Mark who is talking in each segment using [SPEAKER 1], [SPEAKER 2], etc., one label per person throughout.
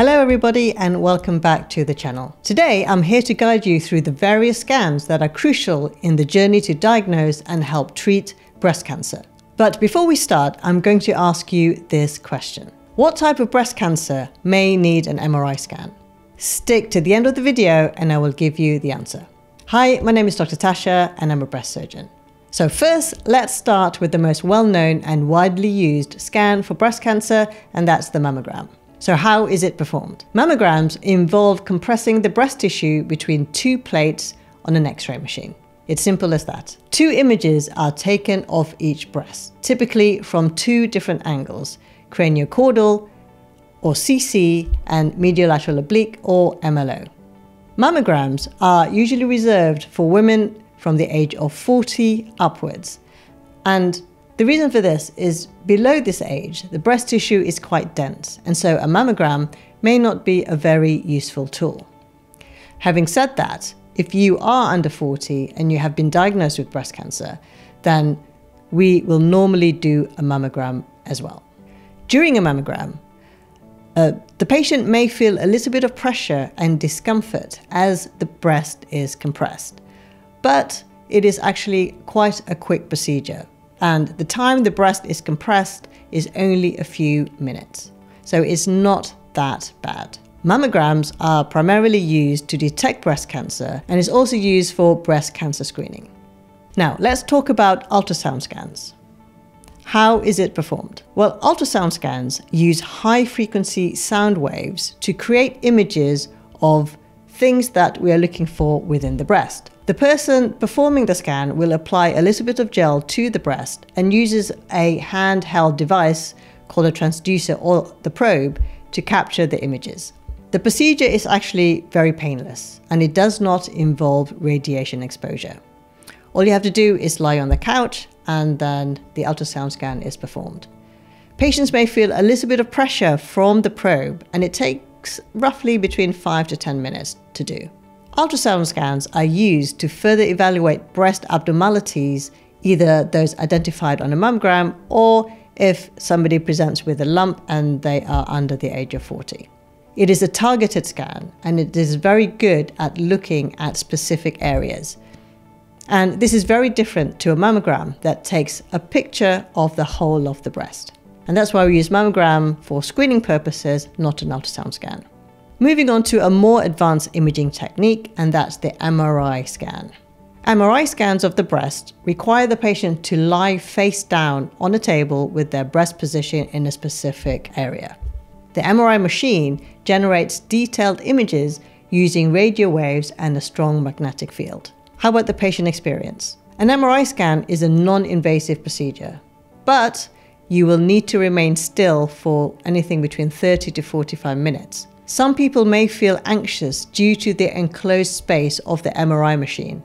[SPEAKER 1] Hello everybody and welcome back to the channel. Today I'm here to guide you through the various scans that are crucial in the journey to diagnose and help treat breast cancer. But before we start, I'm going to ask you this question. What type of breast cancer may need an MRI scan? Stick to the end of the video and I will give you the answer. Hi, my name is Dr. Tasha and I'm a breast surgeon. So first, let's start with the most well-known and widely used scan for breast cancer and that's the mammogram. So how is it performed? Mammograms involve compressing the breast tissue between two plates on an x-ray machine. It's simple as that. Two images are taken of each breast, typically from two different angles, craniocaudal or CC and mediolateral oblique or MLO. Mammograms are usually reserved for women from the age of 40 upwards and the reason for this is below this age, the breast tissue is quite dense, and so a mammogram may not be a very useful tool. Having said that, if you are under 40 and you have been diagnosed with breast cancer, then we will normally do a mammogram as well. During a mammogram, uh, the patient may feel a little bit of pressure and discomfort as the breast is compressed, but it is actually quite a quick procedure and the time the breast is compressed is only a few minutes. So it's not that bad. Mammograms are primarily used to detect breast cancer and is also used for breast cancer screening. Now, let's talk about ultrasound scans. How is it performed? Well, ultrasound scans use high frequency sound waves to create images of things that we are looking for within the breast. The person performing the scan will apply a little bit of gel to the breast and uses a handheld device called a transducer or the probe to capture the images. The procedure is actually very painless and it does not involve radiation exposure. All you have to do is lie on the couch and then the ultrasound scan is performed. Patients may feel a little bit of pressure from the probe and it takes roughly between 5 to 10 minutes to do. Ultrasound scans are used to further evaluate breast abnormalities, either those identified on a mammogram or if somebody presents with a lump and they are under the age of 40. It is a targeted scan and it is very good at looking at specific areas. And this is very different to a mammogram that takes a picture of the whole of the breast. And that's why we use mammogram for screening purposes, not an ultrasound scan. Moving on to a more advanced imaging technique, and that's the MRI scan. MRI scans of the breast require the patient to lie face down on a table with their breast position in a specific area. The MRI machine generates detailed images using radio waves and a strong magnetic field. How about the patient experience? An MRI scan is a non-invasive procedure, but you will need to remain still for anything between 30 to 45 minutes. Some people may feel anxious due to the enclosed space of the MRI machine.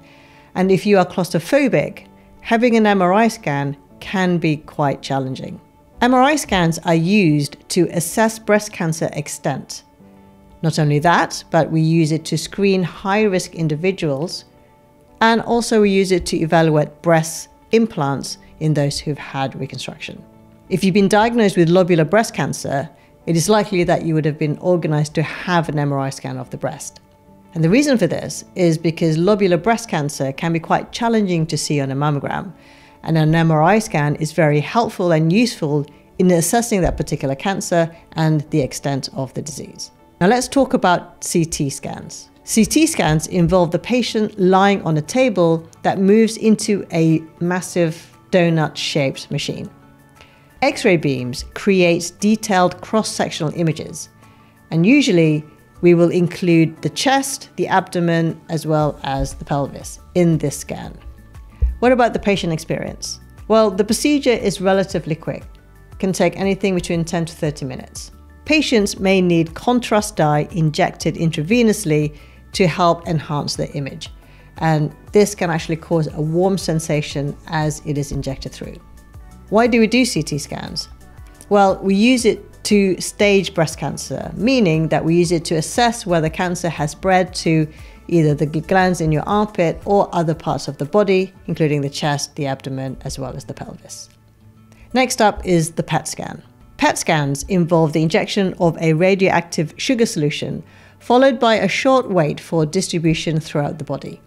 [SPEAKER 1] And if you are claustrophobic, having an MRI scan can be quite challenging. MRI scans are used to assess breast cancer extent. Not only that, but we use it to screen high risk individuals and also we use it to evaluate breast implants in those who've had reconstruction. If you've been diagnosed with lobular breast cancer, it is likely that you would have been organized to have an MRI scan of the breast. And the reason for this is because lobular breast cancer can be quite challenging to see on a mammogram, and an MRI scan is very helpful and useful in assessing that particular cancer and the extent of the disease. Now let's talk about CT scans. CT scans involve the patient lying on a table that moves into a massive donut shaped machine. X-ray beams create detailed cross-sectional images, and usually we will include the chest, the abdomen, as well as the pelvis in this scan. What about the patient experience? Well, the procedure is relatively quick, can take anything between 10 to 30 minutes. Patients may need contrast dye injected intravenously to help enhance the image, and this can actually cause a warm sensation as it is injected through. Why do we do CT scans? Well, we use it to stage breast cancer, meaning that we use it to assess whether cancer has spread to either the glands in your armpit or other parts of the body, including the chest, the abdomen, as well as the pelvis. Next up is the PET scan. PET scans involve the injection of a radioactive sugar solution, followed by a short wait for distribution throughout the body.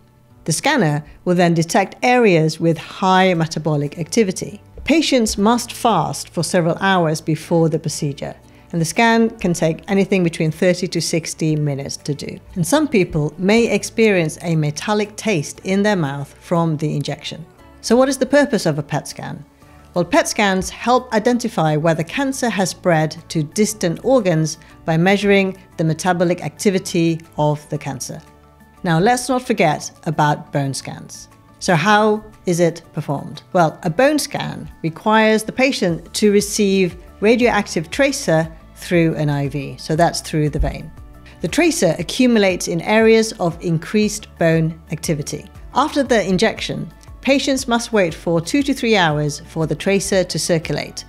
[SPEAKER 1] The scanner will then detect areas with high metabolic activity. Patients must fast for several hours before the procedure, and the scan can take anything between 30 to 60 minutes to do. And some people may experience a metallic taste in their mouth from the injection. So, what is the purpose of a PET scan? Well, PET scans help identify whether cancer has spread to distant organs by measuring the metabolic activity of the cancer. Now, let's not forget about bone scans. So, how is it performed? Well, a bone scan requires the patient to receive radioactive tracer through an IV, so that's through the vein. The tracer accumulates in areas of increased bone activity. After the injection, patients must wait for two to three hours for the tracer to circulate.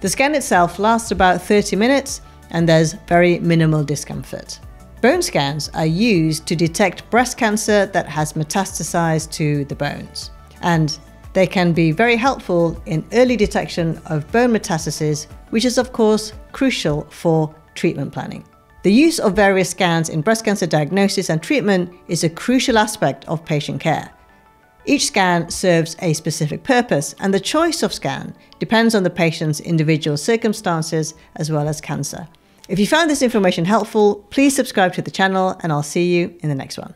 [SPEAKER 1] The scan itself lasts about 30 minutes and there's very minimal discomfort. Bone scans are used to detect breast cancer that has metastasized to the bones. And they can be very helpful in early detection of bone metastases, which is, of course, crucial for treatment planning. The use of various scans in breast cancer diagnosis and treatment is a crucial aspect of patient care. Each scan serves a specific purpose, and the choice of scan depends on the patient's individual circumstances as well as cancer. If you found this information helpful, please subscribe to the channel and I'll see you in the next one.